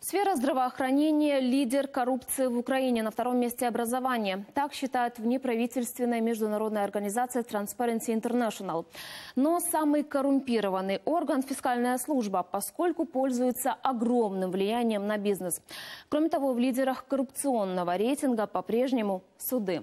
Сфера здравоохранения – лидер коррупции в Украине, на втором месте образование. Так считает внеправительственная международная организация Transparency International. Но самый коррумпированный орган – фискальная служба, поскольку пользуется огромным влиянием на бизнес. Кроме того, в лидерах коррупционного рейтинга по-прежнему суды.